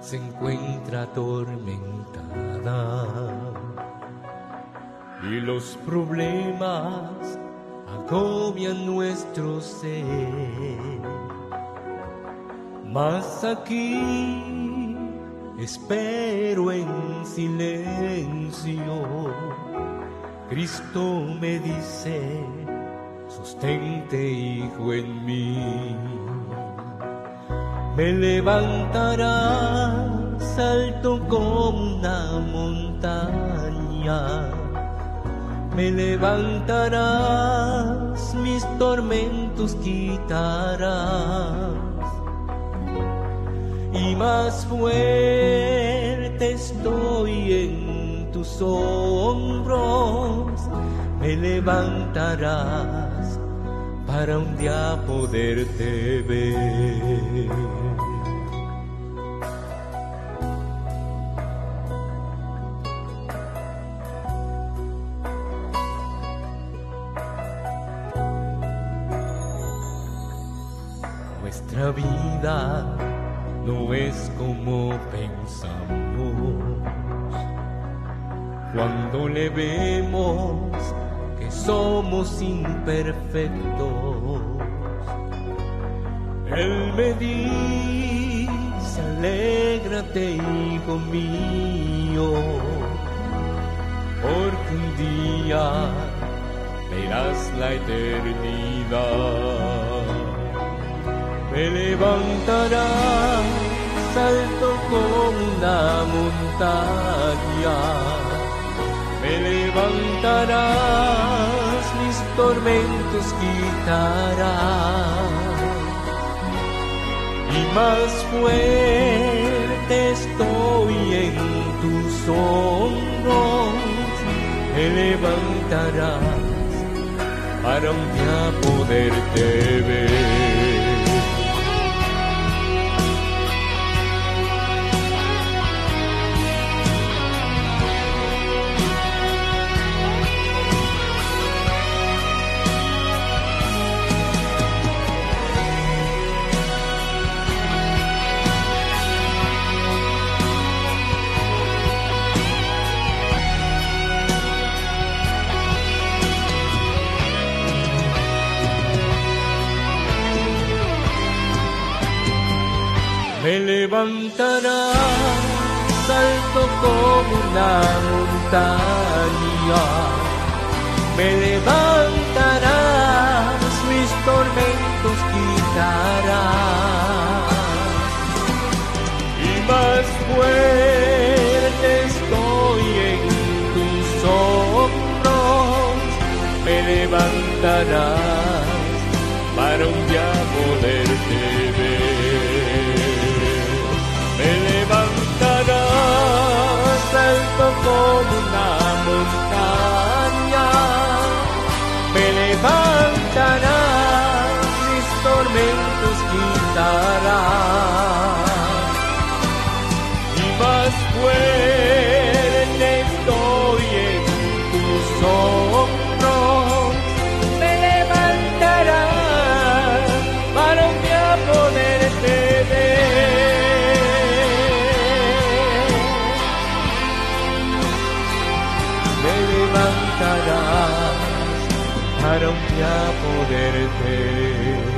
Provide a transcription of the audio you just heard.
Se encuentra atormentada y los problemas agobian nuestro ser. Mas aquí espero en silencio. Cristo me dice, sustente hijo en mí. Me levantarás alto como una montaña. Me levantarás, mis tormentos quitarás. Y más fuerte estoy en tus hombros. Me levantarás para un día poderte ver. Nuestra vida no es como pensamos cuando le vemos somos imperfectos. Él me dice, alégrate, hijo mío, porque un día verás la eternidad me levantarás alto como una montaña, me levantarás, tormentos quitarás, y más fuerte estoy en tus hombros, me levantarás para un día poderte ver. Me levantarás alto como una montaña, me levantarás, mis tormentos quitarás, y más fuerte estoy en tus hombros, me levantarás para un día poderte para un día poderte